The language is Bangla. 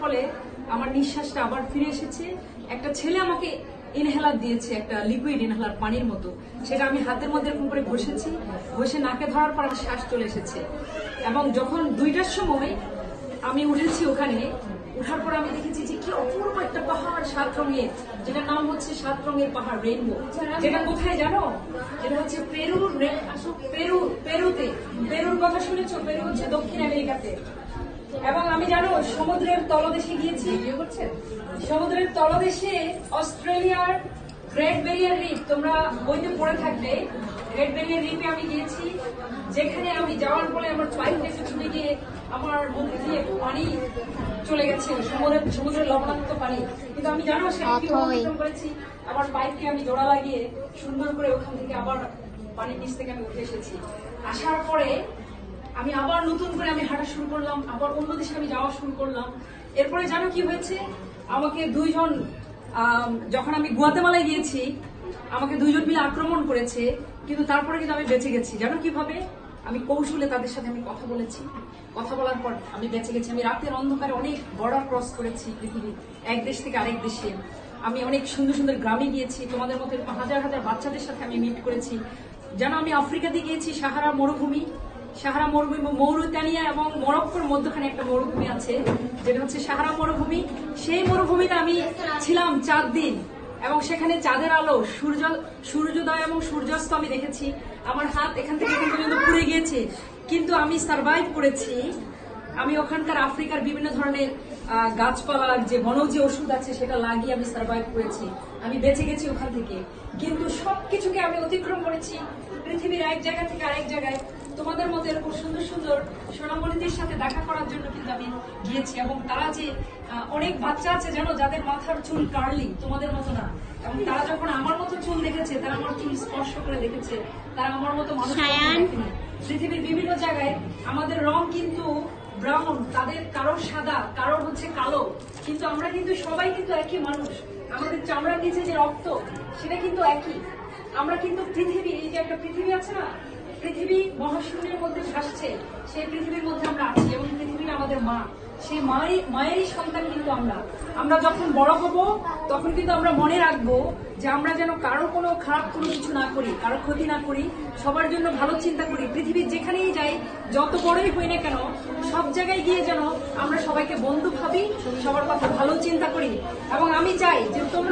ফলে আমার নিঃশ্বাসটা আবার ফিরে এসেছে। একটা ছেলে আমাকে ইনহেলার দিয়েছে, একটা লিকুইড ইনহেলার পানির মতো। সেটা আমি হাতের মধ্যে এরকম করে ঘষেছি, ঘষে নাকে ধরার পর আমার শ্বাস চলে এসেছে। এবং যখন দুইটার সময় আমি উঠেছি ওখানে, উঠার পর আমি দেখেছি যে কি অপূর্ব একটা পাহাড়, সাত রঙের। যেটার নাম হচ্ছে সাত রঙের পাহাড় রেইনবো যেটা কোথায় জানো? যেটা হচ্ছে পেরুর পেরু পেরুতে। পেরুর কথা শুনেছো? পেরু হচ্ছে দক্ষিণ আমেরিকাতে। এবং আমি জানো সমুদ্রের তলদেশে গিয়েছি। সমুদ্রের তলদেশে অস্ট্রেলিয়ার গ্রেট ব্যারিয়ার রিফ তোমরা বইতে পড়ে থাকবে। গ্রেট ব্যারিয়ার রিফে আমি গিয়েছি যেখানে আমি যাওয়ার পরে আমার ফ্লাইট এসে ছুটে গিয়ে আমার মুখ দিয়ে পানি চলে গেছে সমুদ্রের সমুদ্রের লবণাক্ত পানি। কিন্তু আমি জানো সেটা করেছি। আমার বাইককে আমি জোড়া লাগিয়ে সুন্দর করে ওখান থেকে আবার পানির নিচ থেকে আমি উঠে এসেছি। আসার পরে আমি আবার নতুন করে আমি হাঁটা শুরু করলাম, আবার অন্য দেশে আমি যাওয়া শুরু করলাম। এরপরে জানো কি হয়েছে? আমাকে দুইজন যখন আমি গুয়াতেমালায় গিয়েছি, আমাকে দুইজন মিলে আক্রমণ করেছে, কিন্তু তারপরে কিন্তু আমি বেঁচে গেছি। জানো কীভাবে? আমি কৌশলে তাদের সাথে আমি কথা বলেছি। কথা বলার পর আমি বেঁচে গেছি। আমি রাতের অন্ধকারে অনেক বর্ডার ক্রস করেছি পৃথিবীর, এক দেশ থেকে আরেক দেশে। আমি অনেক সুন্দর সুন্দর গ্রামে গিয়েছি। তোমাদের মতো হাজার হাজার বাচ্চাদের সাথে আমি মিট করেছি। যেন আমি আফ্রিকাতে গিয়েছি, সাহারা মরুভূমি। সাহারা মরুভূমি মৌরিতানিয়া এবং মরক্কোর মধ্যখানে একটা মরুভূমি আছে যেটা হচ্ছে সাহারা মরুভূমি। সেই মরুভূমিতে আমি ছিলাম চার দিন এবং সেখানে চাঁদের আলো সূর্য সূর্যোদয় এবং সূর্যাস্ত আমি দেখেছি। আমার হাত এখান থেকে এখান পর্যন্ত পুড়ে গিয়েছে কিন্তু আমি সার্ভাইভ করেছি। আমি ওখানকার আফ্রিকার বিভিন্ন ধরনের আহ, গাছপালার যে বনজ ওষুধ আছে সেটা লাগিয়ে আমি সার্ভাইভ করেছি। আমি বেঁচে গেছি ওখান থেকে। কিন্তু সবকিছুকে আমি অতিক্রম করেছি। পৃথিবীর এক জায়গা থেকে আরেক জায়গায়। তোমাদের মতো এরকম সুন্দর সুন্দর সোনামণিদের সাথে দেখা করার জন্য কিন্তু আমি গিয়েছি এবং তারা যে অনেক বাচ্চা আছে জানো যাদের মাথার চুল কার্লি তোমাদের মতো না। এবং তারা যখন আমার মতো চুল দেখেছে তারা আমার চুল স্পর্শ করে দেখেছে তারা আমার মতো মানুষ পৃথিবীর বিভিন্ন জায়গায় আমাদের রং কিন্তু ব্রাউন তাদের কারোর সাদা কারোর হচ্ছে কালো। কিন্তু আমরা কিন্তু সবাই কিন্তু একই মানুষ। আমাদের চামড়ার নিচে যে রক্ত সেটা কিন্তু একই। আমরা কিন্তু পৃথিবী এই যে একটা পৃথিবী আছে না পৃথিবী মহাশূন্যের মধ্যে ভাসছে, সেই পৃথিবীর মধ্যে আমরা আছি এবং পৃথিবী আমাদের মা। সেই মায়েরই মায়েরই সন্তান কিন্তু আমরা। আমরা যখন বড় হব, তখন কিন্তু আমরা মনে রাখব যে আমরা যেন কারও কোনো খারাপ কোনো কিছু না করি, কারও ক্ষতি না করি, সবার জন্য ভালো চিন্তা করি। পৃথিবীর যেখানেই যাই, যত বড়ই হই না কেন, সব জায়গায় গিয়ে যেন আমরা সবাইকে বন্ধু ভাবি, সবার কথা ভালো চিন্তা করি। এবং আমি চাই যে তোমরা